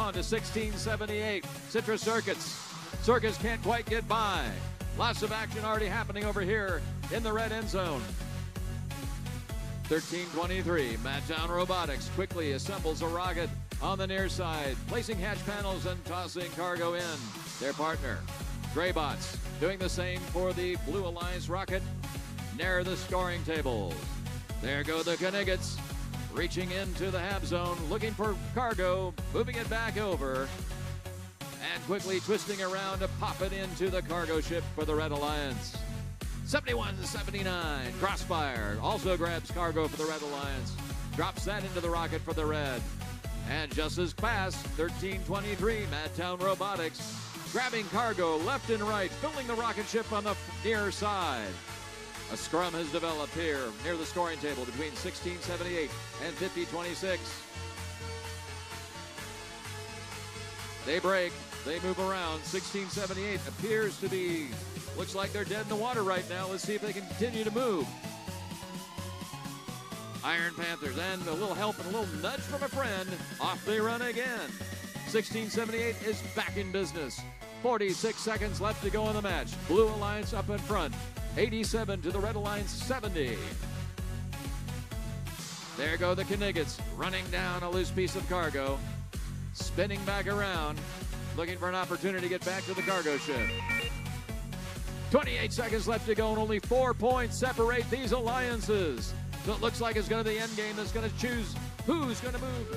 On to 1678. Citrus Circuits. Circus can't quite get by. Lots of action already happening over here in the red end zone. 1323. Madtown Robotics quickly assembles a rocket on the near side, placing hatch panels and tossing cargo in. Their partner, Greybots, doing the same for the Blue Alliance rocket near the scoring tables. There go the Kuhnigits, reaching into the hab zone, looking for cargo, moving it back over, and quickly twisting around to pop it into the cargo ship for the Red Alliance. 71 79. Crossfire also grabs cargo for the Red Alliance, drops that into the rocket for the Red. And just as fast, 1323 Madtown Robotics grabbing cargo left and right, filling the rocket ship on the near side. A scrum has developed here near the scoring table between 1678 and 5026. They break, they move around. 1678 appears to be Looks like they're dead in the water right now. Let's see if they can continue to move. Iron Panthers and a little help and a little nudge from a friend. Off they run again. 1678 is back in business. 46 seconds left to go in the match. Blue Alliance up in front. 87 to the Red Alliance 70. There go the Kuhnigits running down a loose piece of cargo. Spinning back around. Looking for an opportunity to get back to the cargo ship. 28 seconds left to go, and only four points separate these alliances. So it looks like it's going to be the end game that's going to choose who's going to move.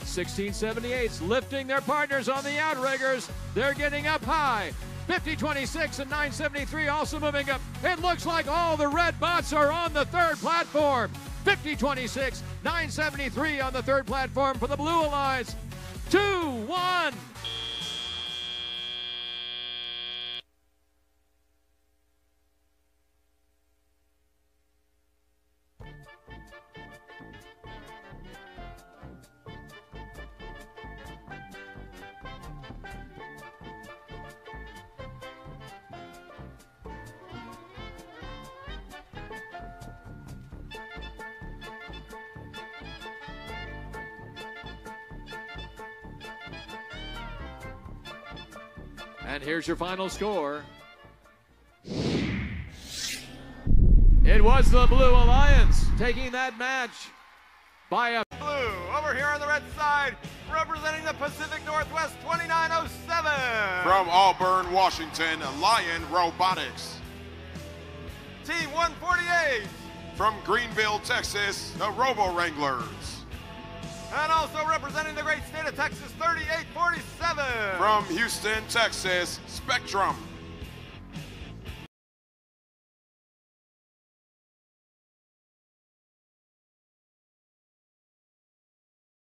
1678's lifting their partners on the outriggers. They're getting up high. 50 26 and 973 also moving up. It looks like all the red bots are on the third platform. 50 26, 973 on the third platform for the Blue Alliance. 2 1. And here's your final score. It was the Blue Alliance taking that match by a blue. Over here on the red side, representing the Pacific Northwest 2907. From Auburn, Washington, Lion Robotics. Team 148. From Greenville, Texas, the Robo Wranglers. And also representing the great state of Texas, 3847. From Houston, Texas, Spectrum.